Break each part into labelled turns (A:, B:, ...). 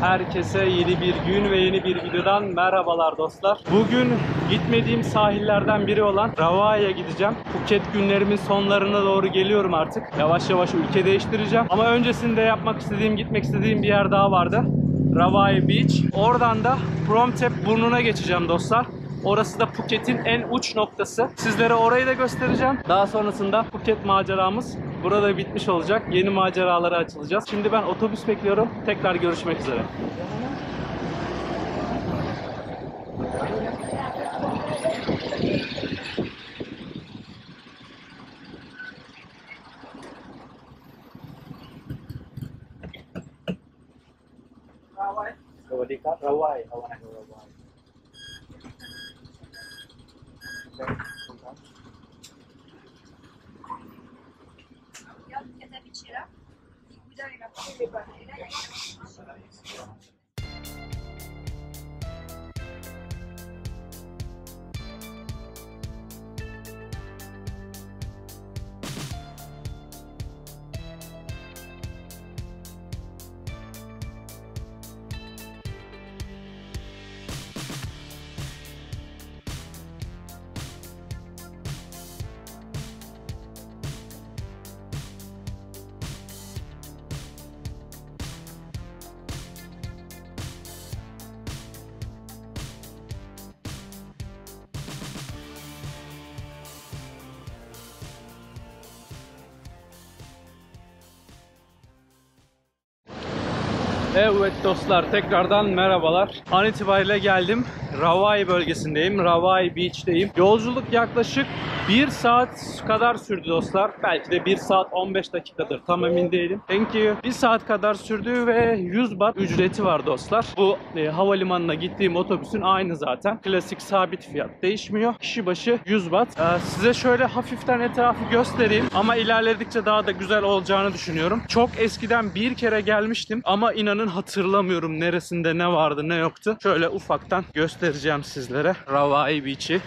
A: Herkese yeni bir gün ve yeni bir videodan merhabalar dostlar. Bugün gitmediğim sahillerden biri olan Ravai'ye gideceğim. Phuket günlerimin sonlarına doğru geliyorum artık. Yavaş yavaş ülke değiştireceğim. Ama öncesinde yapmak istediğim, gitmek istediğim bir yer daha vardı. Ravai Beach. Oradan da Promtep burnuna geçeceğim dostlar. Orası da Phuket'in en uç noktası. Sizlere orayı da göstereceğim. Daha sonrasında Phuket maceramız burada bitmiş olacak. Yeni maceralara açılacağız. Şimdi ben otobüs bekliyorum. Tekrar görüşmek üzere. Krap, Rawai, Rawai, Rawai.
B: Ya Gracias.
A: Evet dostlar tekrardan merhabalar. An itibariyle geldim. Ravai bölgesindeyim. Ravai Beach'teyim. Yolculuk yaklaşık 1 saat kadar sürdü dostlar. Belki de 1 saat 15 dakikadır. Tam emin değilim. Thank you. 1 saat kadar sürdü ve 100 baht ücreti var dostlar. Bu e, havalimanına gittiğim otobüsün aynı zaten. Klasik sabit fiyat değişmiyor. Kişi başı 100 baht. Ee, size şöyle hafiften etrafı göstereyim. Ama ilerledikçe daha da güzel olacağını düşünüyorum. Çok eskiden bir kere gelmiştim ama inanın hatırlamıyorum neresinde ne vardı ne yoktu. Şöyle ufaktan göstereceğim sizlere. Ravai Beach'i.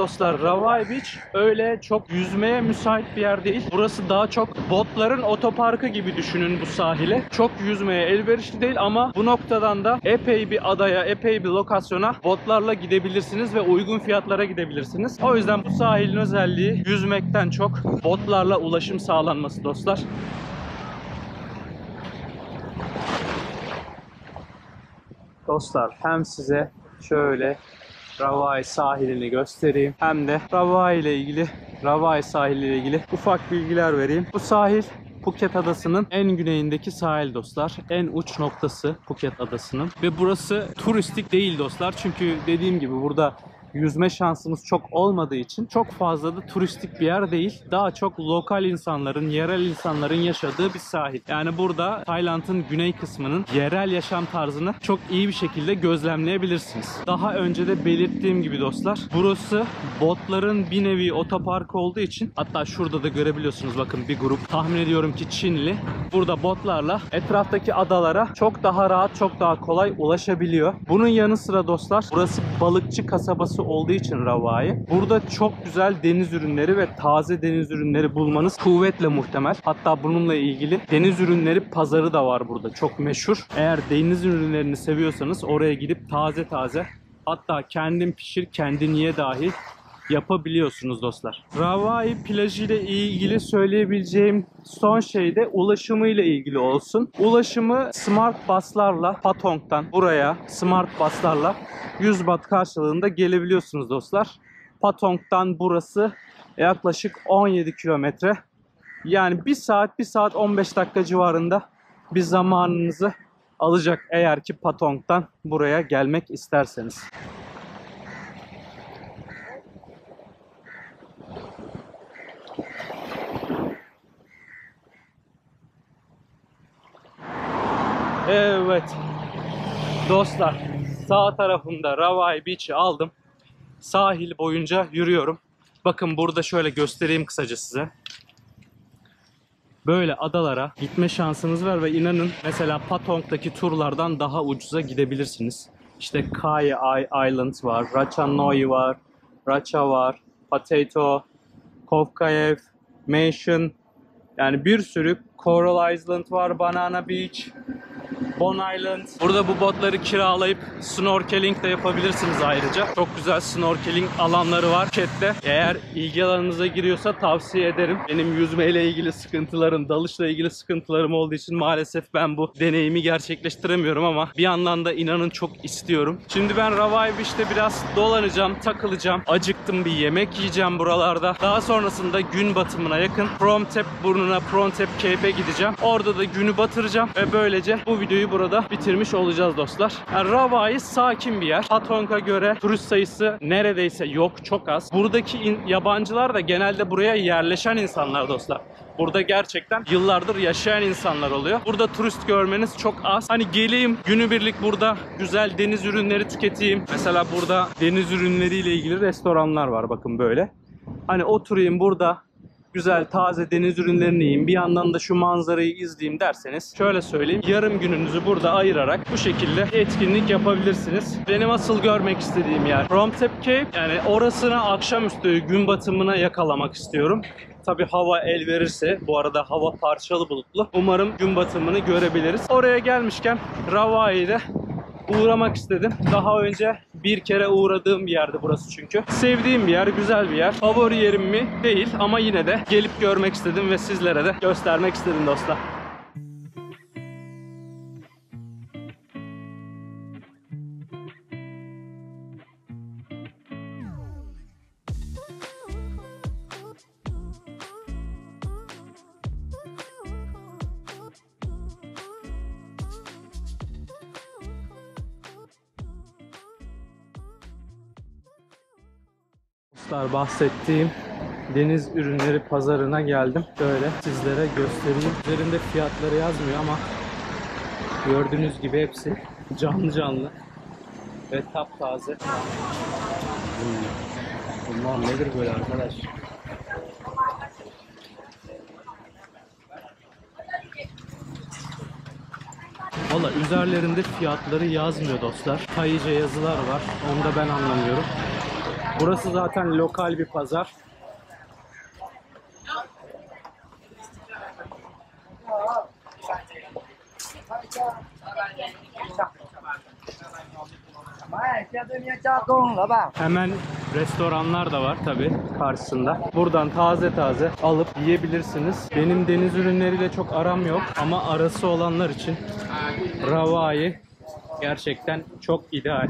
A: Dostlar, Ravai Beach öyle çok yüzmeye müsait bir yer değil. Burası daha çok botların otoparkı gibi düşünün bu sahili. Çok yüzmeye elverişli değil ama bu noktadan da epey bir adaya, epey bir lokasyona botlarla gidebilirsiniz ve uygun fiyatlara gidebilirsiniz. O yüzden bu sahilin özelliği yüzmekten çok botlarla ulaşım sağlanması dostlar. Dostlar hem size şöyle Ravai sahilini göstereyim. Hem de Ravai ile ilgili, Ravai sahili ile ilgili ufak bilgiler vereyim. Bu sahil Phuket Adası'nın en güneyindeki sahil dostlar. En uç noktası Phuket Adası'nın. Ve burası turistik değil dostlar. Çünkü dediğim gibi burada yüzme şansımız çok olmadığı için çok fazla da turistik bir yer değil. Daha çok lokal insanların, yerel insanların yaşadığı bir sahil. Yani burada Tayland'ın güney kısmının yerel yaşam tarzını çok iyi bir şekilde gözlemleyebilirsiniz. Daha önce de belirttiğim gibi dostlar, burası botların bir nevi otoparkı olduğu için hatta şurada da görebiliyorsunuz bakın bir grup tahmin ediyorum ki Çinli. Burada botlarla etraftaki adalara çok daha rahat, çok daha kolay ulaşabiliyor. Bunun yanı sıra dostlar, burası balıkçı kasabası olduğu için Ravai. Burada çok güzel deniz ürünleri ve taze deniz ürünleri bulmanız kuvvetle muhtemel. Hatta bununla ilgili deniz ürünleri pazarı da var burada. Çok meşhur. Eğer deniz ürünlerini seviyorsanız oraya gidip taze taze hatta kendin pişir, kendin ye dahi yapabiliyorsunuz dostlar. Ravai plajı ile ilgili söyleyebileceğim son şey de ulaşımı ile ilgili olsun. Ulaşımı smart buslarla Patong'dan buraya smart buslarla 100 baht karşılığında gelebiliyorsunuz dostlar. Patong'dan burası yaklaşık 17 kilometre. Yani 1 saat 1 saat 15 dakika civarında bir zamanınızı alacak eğer ki Patong'dan buraya gelmek isterseniz. Evet. Dostlar sağ tarafımda Ravai Beach'i aldım. Sahil boyunca yürüyorum. Bakın burada şöyle göstereyim kısaca size. Böyle adalara gitme şansınız var ve inanın mesela Patong'daki turlardan daha ucuza gidebilirsiniz. İşte Kai Island var, Racha Noi var, Racha var, Potato, Kovkayev, Mansion, yani bir sürü Coral Island var, Banana Beach, Bon Island. Burada bu botları kiralayıp snorkeling de yapabilirsiniz ayrıca. Çok güzel snorkeling alanları var Phuket'te. Eğer ilgi alanınıza giriyorsa tavsiye ederim. Benim yüzmeyle ilgili sıkıntılarım, dalışla ilgili sıkıntılarım olduğu için maalesef ben bu deneyimi gerçekleştiremiyorum ama bir yandan da inanın çok istiyorum. Şimdi ben Ravai Beach'te biraz dolanacağım, takılacağım. Acıktım bir yemek yiyeceğim buralarda. Daha sonrasında gün batımına yakın Promtep burnuna, Promtep Cape'e gideceğim. Orada da günü batıracağım ve böylece bu videoyu burada bitirmiş olacağız dostlar. Yani Ravai sakin bir yer. Patong'a göre turist sayısı neredeyse yok, çok az. Buradaki yabancılar da genelde buraya yerleşen insanlar dostlar. Burada gerçekten yıllardır yaşayan insanlar oluyor. Burada turist görmeniz çok az. Hani geleyim günübirlik burada güzel deniz ürünleri tüketeyim. Mesela burada deniz ürünleriyle ilgili restoranlar var bakın böyle. Hani oturayım burada güzel taze deniz ürünlerini yiyeyim bir yandan da şu manzarayı izleyeyim derseniz şöyle söyleyeyim yarım gününüzü burada ayırarak bu şekilde etkinlik yapabilirsiniz. Benim asıl görmek istediğim yer Promtep Cape yani orasını akşamüstü gün batımına yakalamak istiyorum. Tabi hava el verirse bu arada hava parçalı bulutlu. Umarım gün batımını görebiliriz. Oraya gelmişken Ravai'de uğramak istedim. Daha önce bir kere uğradığım bir yerdi burası çünkü. Sevdiğim bir yer, güzel bir yer. Favori yerim mi? Değil ama yine de gelip görmek istedim ve sizlere de göstermek istedim dostlar. Dostlar bahsettiğim deniz ürünleri pazarına geldim. Şöyle sizlere göstereyim. Üzerinde fiyatları yazmıyor ama gördüğünüz gibi hepsi canlı canlı ve taptaze. Bunlar nedir böyle arkadaş? Valla üzerlerinde fiyatları yazmıyor dostlar. Tayıca yazılar var. Onu da ben anlamıyorum. Burası zaten lokal bir pazar. Hemen restoranlar da var tabi karşısında. Buradan taze taze alıp yiyebilirsiniz. Benim deniz ürünleriyle çok aram yok ama arası olanlar için Ravai gerçekten çok ideal.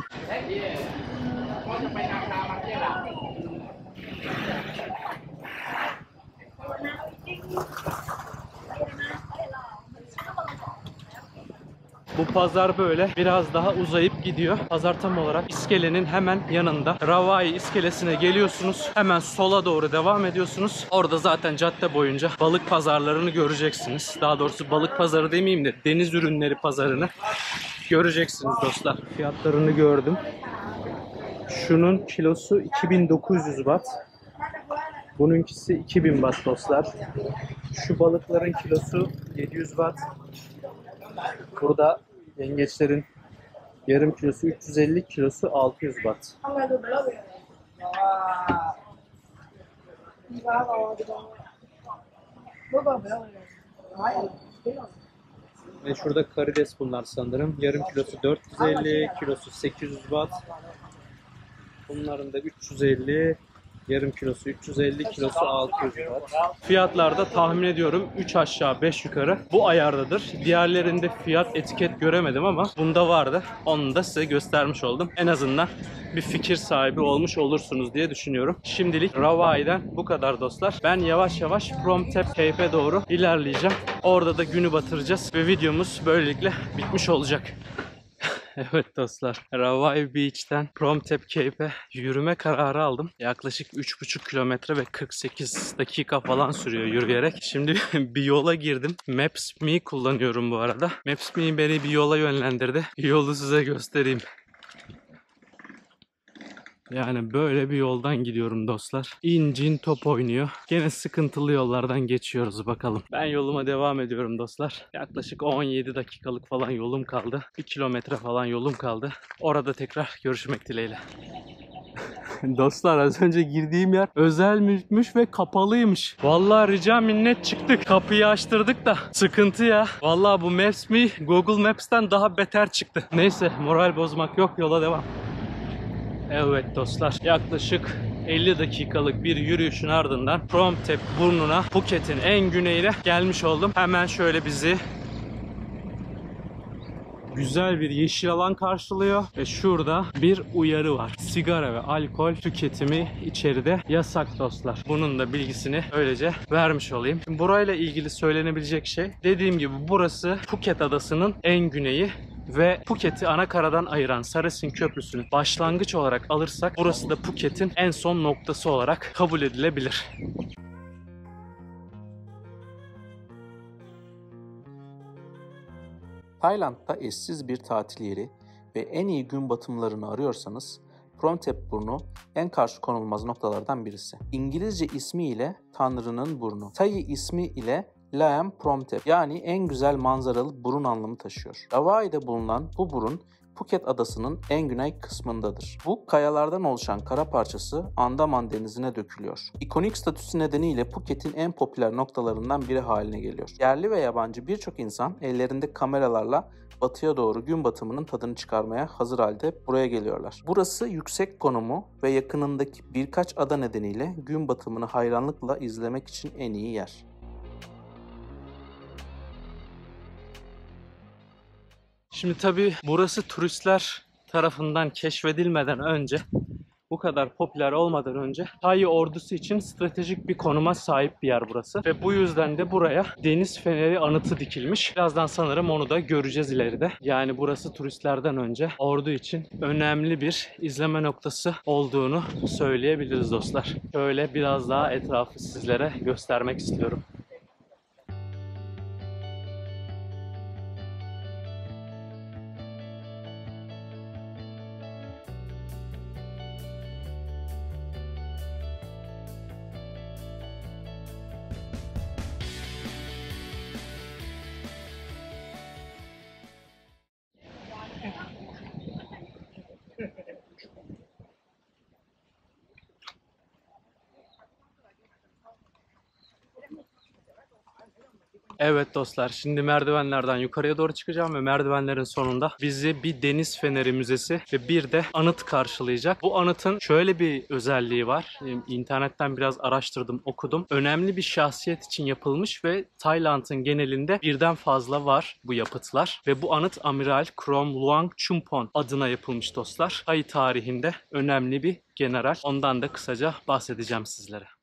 A: Bu pazar böyle biraz daha uzayıp gidiyor. Pazar tam olarak iskelenin hemen yanında. Ravai iskelesine geliyorsunuz. Hemen sola doğru devam ediyorsunuz. Orada zaten cadde boyunca balık pazarlarını göreceksiniz. Daha doğrusu balık pazarı demeyeyim de deniz ürünleri pazarını göreceksiniz dostlar. Fiyatlarını gördüm. Şunun kilosu 2900 watt. Bununkisi 2000 watt dostlar. Şu balıkların kilosu 700 watt. Burada yengeçlerin yarım kilosu 350, kilosu 600 baht. Ve şurada karides bunlar sanırım. Yarım kilosu 450, kilosu 800 baht. Bunların da 350, yarım kilosu 350, kilosu 600 baht. Fiyatlarda tahmin ediyorum 3 aşağı 5 yukarı bu ayardadır. Diğerlerinde fiyat etiket göremedim ama bunda vardı. Onu da size göstermiş oldum. En azından bir fikir sahibi olmuş olursunuz diye düşünüyorum. Şimdilik Ravai'den bu kadar dostlar. Ben yavaş yavaş Promtep Cape'e doğru ilerleyeceğim. Orada da günü batıracağız ve videomuz böylelikle bitmiş olacak. Evet dostlar, Ravai Beach'ten Promtep Cape'e yürüme kararı aldım. Yaklaşık 3,5 kilometre ve 48 dakika falan sürüyor yürüyerek. Şimdi bir yola girdim. Maps.me kullanıyorum bu arada. Maps.me beni bir yola yönlendirdi. Yolu size göstereyim. Yani böyle bir yoldan gidiyorum dostlar. İncin top oynuyor. Gene sıkıntılı yollardan geçiyoruz bakalım. Ben yoluma devam ediyorum dostlar. Yaklaşık 17 dakikalık falan yolum kaldı. 1 kilometre falan yolum kaldı. Orada tekrar görüşmek dileğiyle. Dostlar az önce girdiğim yer özelmiş ve kapalıymış. Vallahi rica minnet çıktık. Kapıyı açtırdık da sıkıntı ya. Vallahi bu Maps mi Google Maps'ten daha beter çıktı. Neyse moral bozmak yok yola devam. Evet dostlar yaklaşık 50 dakikalık bir yürüyüşün ardından Promtep burnuna Phuket'in en güneyine gelmiş oldum. Hemen şöyle bizi güzel bir yeşil alan karşılıyor ve şurada bir uyarı var. Sigara ve alkol tüketimi içeride yasak dostlar. Bunun da bilgisini öylece vermiş olayım. Şimdi burayla ilgili söylenebilecek şey dediğim gibi burası Phuket adasının en güneyi ve Phuket'i ana karadan ayıran Sarasin Köprüsü'nü başlangıç olarak alırsak burası da Phuket'in en son noktası olarak kabul edilebilir.
C: Tayland'da eşsiz bir tatil yeri ve en iyi gün batımlarını arıyorsanız Promtep Burnu en karşı konulmaz noktalardan birisi. İngilizce ismi ile Tanrı'nın burnu. Thai ismi ile Laem Promtep yani en güzel manzaralı burun anlamı taşıyor. Hawaii'de bulunan bu burun Phuket adasının en güney kısmındadır. Bu kayalardan oluşan kara parçası Andaman denizine dökülüyor. İkonik statüsü nedeniyle Phuket'in en popüler noktalarından biri haline geliyor. Yerli ve yabancı birçok insan ellerinde kameralarla batıya doğru gün batımının tadını çıkarmaya hazır halde buraya geliyorlar. Burası yüksek konumu ve yakınındaki birkaç ada nedeniyle gün batımını hayranlıkla izlemek için en iyi yer.
A: Şimdi tabii burası turistler tarafından keşfedilmeden önce bu kadar popüler olmadan önce Thai ordusu için stratejik bir konuma sahip bir yer burası. Ve bu yüzden de buraya deniz feneri anıtı dikilmiş. Birazdan sanırım onu da göreceğiz ileride. Yani burası turistlerden önce ordu için önemli bir izleme noktası olduğunu söyleyebiliriz dostlar. Şöyle biraz daha etrafı sizlere göstermek istiyorum. Evet dostlar şimdi merdivenlerden yukarıya doğru çıkacağım ve merdivenlerin sonunda bizi bir deniz feneri müzesi ve bir de anıt karşılayacak. Bu anıtın şöyle bir özelliği var. Ee, İnternetten biraz araştırdım, okudum. Önemli bir şahsiyet için yapılmış ve Tayland'ın genelinde birden fazla var bu yapıtlar. Ve bu anıt Amiral Krom Luang Chumpon adına yapılmış dostlar. Tay tarihinde önemli bir general. Ondan da kısaca bahsedeceğim sizlere.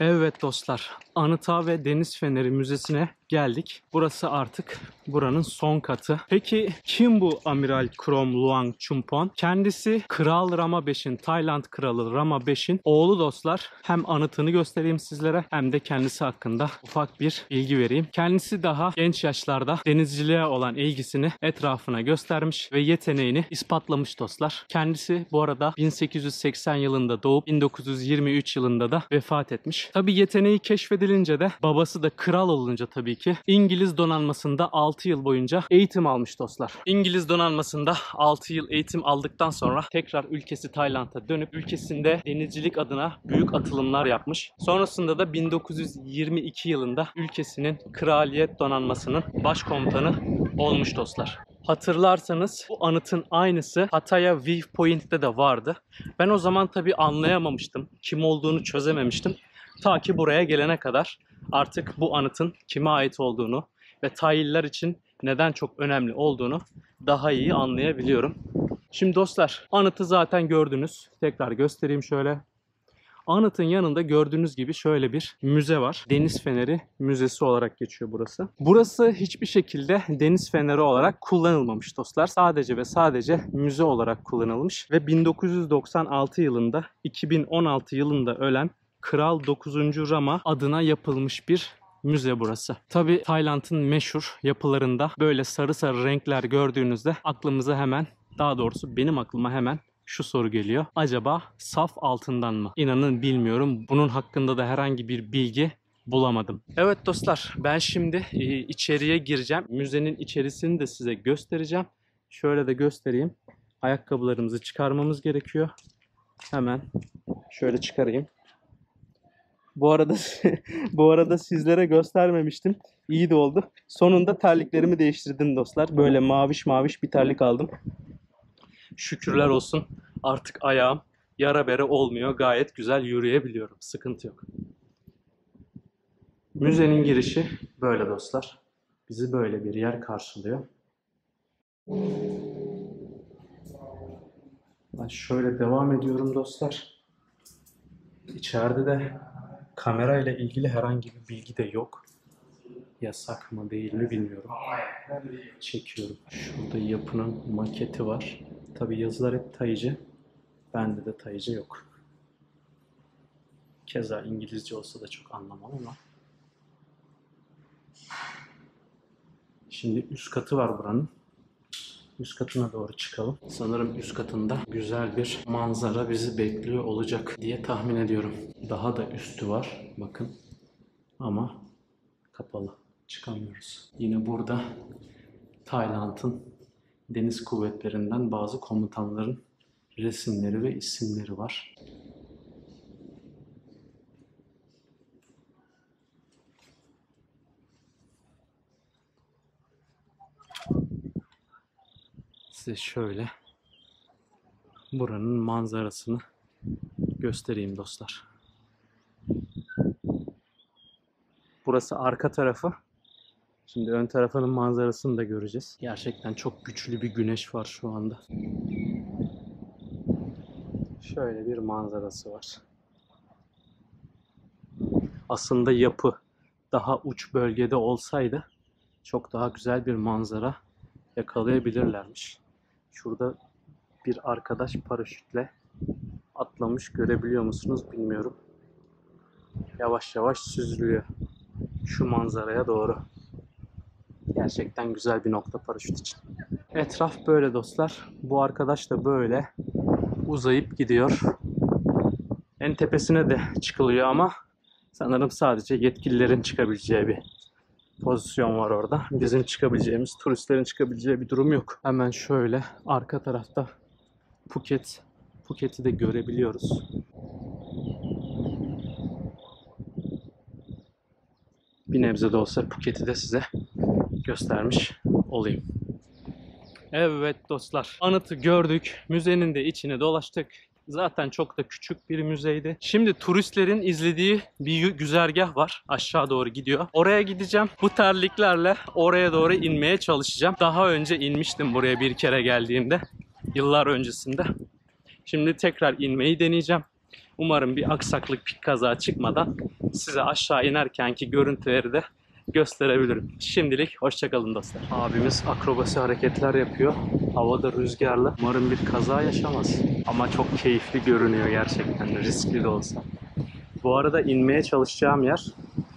A: Evet dostlar, Anıta ve Deniz Feneri Müzesi'ne geldik. Burası artık buranın son katı. Peki kim bu Amiral Krom Luang Chumpon? Kendisi Kral Rama 5'in, Tayland Kralı Rama 5'in oğlu dostlar. Hem anıtını göstereyim sizlere hem de kendisi hakkında ufak bir bilgi vereyim. Kendisi daha genç yaşlarda denizciliğe olan ilgisini etrafına göstermiş ve yeteneğini ispatlamış dostlar. Kendisi bu arada 1880 yılında doğup 1923 yılında da vefat etmiş. Tabi yeteneği keşfedilince de babası da kral olunca tabii ki İngiliz donanmasında 6 yıl boyunca eğitim almış dostlar. İngiliz donanmasında 6 yıl eğitim aldıktan sonra tekrar ülkesi Tayland'a dönüp ülkesinde denizcilik adına büyük atılımlar yapmış. Sonrasında da 1922 yılında ülkesinin kraliyet donanmasının başkomutanı olmuş dostlar. Hatırlarsanız bu anıtın aynısı Hatay'a Viewpoint'te de vardı. Ben o zaman tabii anlayamamıştım. Kim olduğunu çözememiştim. Ta ki buraya gelene kadar artık bu anıtın kime ait olduğunu ve Tayiller için neden çok önemli olduğunu daha iyi anlayabiliyorum. Şimdi dostlar anıtı zaten gördünüz. Tekrar göstereyim şöyle. Anıtın yanında gördüğünüz gibi şöyle bir müze var. Deniz Feneri Müzesi olarak geçiyor burası. Burası hiçbir şekilde deniz feneri olarak kullanılmamış dostlar. Sadece ve sadece müze olarak kullanılmış ve 1996 yılında 2016 yılında ölen Kral 9. Rama adına yapılmış bir müze burası. Tabi Tayland'ın meşhur yapılarında böyle sarı sarı renkler gördüğünüzde aklımıza hemen daha doğrusu benim aklıma hemen şu soru geliyor. Acaba saf altından mı? İnanın bilmiyorum. Bunun hakkında da herhangi bir bilgi bulamadım. Evet dostlar ben şimdi e, içeriye gireceğim. Müzenin içerisini de size göstereceğim. Şöyle de göstereyim. Ayakkabılarımızı çıkarmamız gerekiyor. Hemen şöyle çıkarayım. Bu arada bu arada sizlere göstermemiştim. İyi de oldu. Sonunda terliklerimi değiştirdim dostlar. Böyle maviş maviş bir terlik aldım. Şükürler olsun. Artık ayağım yara bere olmuyor. Gayet güzel yürüyebiliyorum. Sıkıntı yok. Müzenin girişi böyle dostlar. Bizi böyle bir yer karşılıyor. Ben şöyle devam ediyorum dostlar. İçeride de kamerayla ilgili herhangi bir bilgi de yok. Yasak mı değil mi bilmiyorum. Çekiyorum. Şurada yapının maketi var. Tabi yazılar hep Tayıcı. Bende de Tayıcı yok. Keza İngilizce olsa da çok anlamam ama. Şimdi üst katı var buranın. Üst katına doğru çıkalım. Sanırım üst katında güzel bir manzara bizi bekliyor olacak diye tahmin ediyorum. Daha da üstü var. Bakın. Ama kapalı. Çıkamıyoruz. Yine burada Tayland'ın deniz kuvvetlerinden bazı komutanların resimleri ve isimleri var. Size şöyle buranın manzarasını göstereyim dostlar. Burası arka tarafı. Şimdi ön tarafının manzarasını da göreceğiz. Gerçekten çok güçlü bir güneş var şu anda. Şöyle bir manzarası var. Aslında yapı daha uç bölgede olsaydı çok daha güzel bir manzara yakalayabilirlermiş. Şurada bir arkadaş paraşütle atlamış görebiliyor musunuz bilmiyorum. Yavaş yavaş süzülüyor şu manzaraya doğru. Gerçekten güzel bir nokta paraşüt için. Etraf böyle dostlar. Bu arkadaş da böyle uzayıp gidiyor. En tepesine de çıkılıyor ama sanırım sadece yetkililerin çıkabileceği bir pozisyon var orada. Bizim çıkabileceğimiz, turistlerin çıkabileceği bir durum yok. Hemen şöyle arka tarafta Phuket, Phuket'i de görebiliyoruz. Bir nebze de olsa Phuket'i de size göstermiş olayım. Evet dostlar, anıtı gördük. Müzenin de içine dolaştık. Zaten çok da küçük bir müzeydi. Şimdi turistlerin izlediği bir güzergah var. Aşağı doğru gidiyor. Oraya gideceğim. Bu terliklerle oraya doğru inmeye çalışacağım. Daha önce inmiştim buraya bir kere geldiğimde. Yıllar öncesinde. Şimdi tekrar inmeyi deneyeceğim. Umarım bir aksaklık, bir kaza çıkmadan size aşağı inerkenki görüntüleri de gösterebilirim. Şimdilik hoşçakalın dostlar. Abimiz akrobasi hareketler yapıyor. Havada rüzgarlı. Umarım bir kaza yaşamaz. Ama çok keyifli görünüyor gerçekten. Riskli de olsa. Bu arada inmeye çalışacağım yer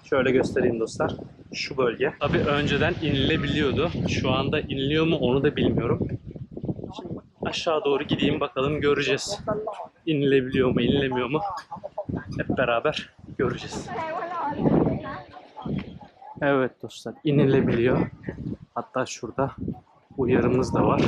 A: şöyle göstereyim dostlar. Şu bölge. Tabii önceden inilebiliyordu. Şu anda iniliyor mu onu da bilmiyorum. Şimdi aşağı doğru gideyim bakalım göreceğiz. İnilebiliyor mu, inilemiyor mu? Hep beraber göreceğiz. Evet dostlar inilebiliyor. Hatta şurada uyarımız da var.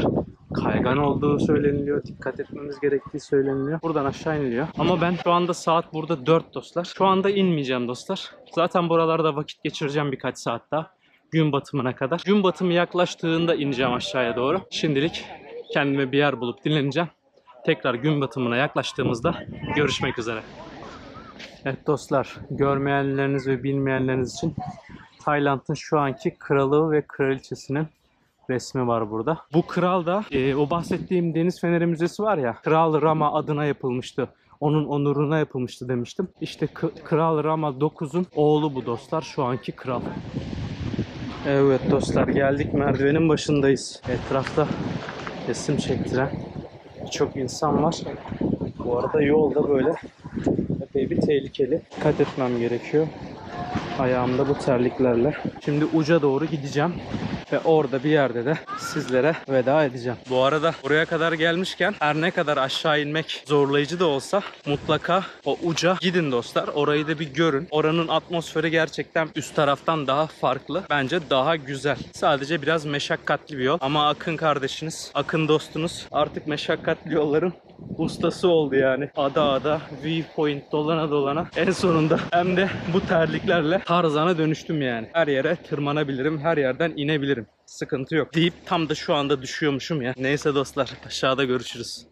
A: Kaygan olduğu söyleniliyor. Dikkat etmemiz gerektiği söyleniliyor. Buradan aşağı iniliyor. Ama ben şu anda saat burada 4 dostlar. Şu anda inmeyeceğim dostlar. Zaten buralarda vakit geçireceğim birkaç saat daha. gün batımına kadar. Gün batımı yaklaştığında ineceğim aşağıya doğru. Şimdilik kendime bir yer bulup dinleneceğim. Tekrar gün batımına yaklaştığımızda görüşmek üzere. Evet dostlar, görmeyenleriniz ve bilmeyenleriniz için Tayland'ın şu anki kralı ve kraliçesinin resmi var burada. Bu kral da e, o bahsettiğim Deniz Feneri Müzesi var ya, Kral Rama adına yapılmıştı. Onun onuruna yapılmıştı demiştim. İşte Kral Rama 9'un oğlu bu dostlar, şu anki kral. Evet dostlar geldik merdivenin başındayız. Etrafta resim çektiren çok insan var. Bu arada yolda böyle epey bir tehlikeli. Dikkat etmem gerekiyor. Ayağımda bu terliklerle. Şimdi uca doğru gideceğim. Ve orada bir yerde de sizlere veda edeceğim. Bu arada buraya kadar gelmişken her ne kadar aşağı inmek zorlayıcı da olsa mutlaka o uca gidin dostlar. Orayı da bir görün. Oranın atmosferi gerçekten üst taraftan daha farklı. Bence daha güzel. Sadece biraz meşakkatli bir yol. Ama Akın kardeşiniz, Akın dostunuz artık meşakkatli yolların ustası oldu yani. Ada ada, viewpoint dolana dolana. En sonunda hem de bu terliklerle Tarzan'a dönüştüm yani. Her yere tırmanabilirim, her yerden inebilirim. Sıkıntı yok. Deyip tam da şu anda düşüyormuşum ya. Neyse dostlar aşağıda görüşürüz.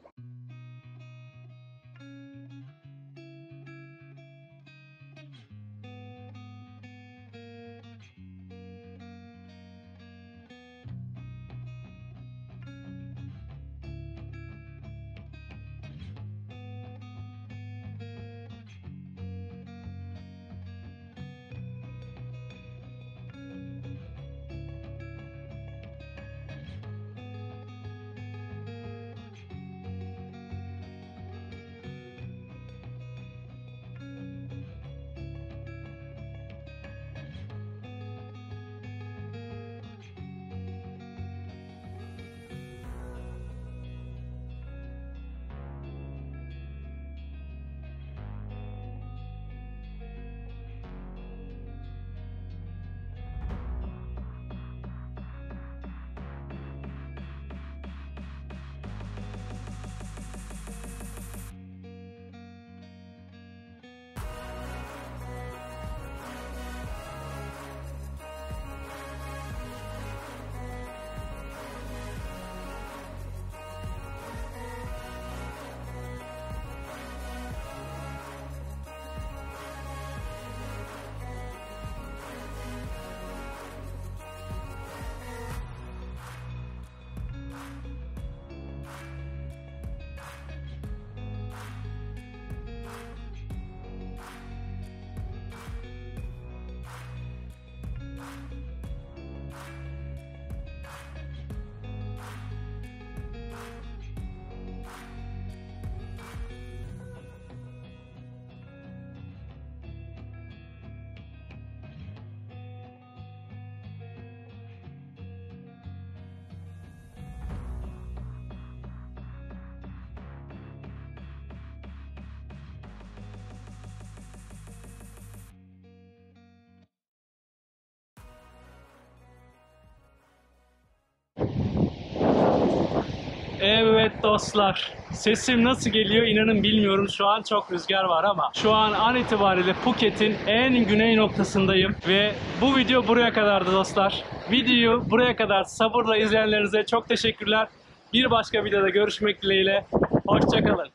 A: Evet dostlar. Sesim nasıl geliyor inanın bilmiyorum. Şu an çok rüzgar var ama şu an an itibariyle Phuket'in en güney noktasındayım ve bu video buraya kadardı dostlar. Videoyu buraya kadar sabırla izleyenlerinize çok teşekkürler. Bir başka videoda görüşmek dileğiyle. Hoşçakalın.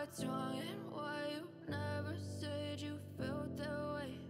D: What's wrong and why you never said you felt that way.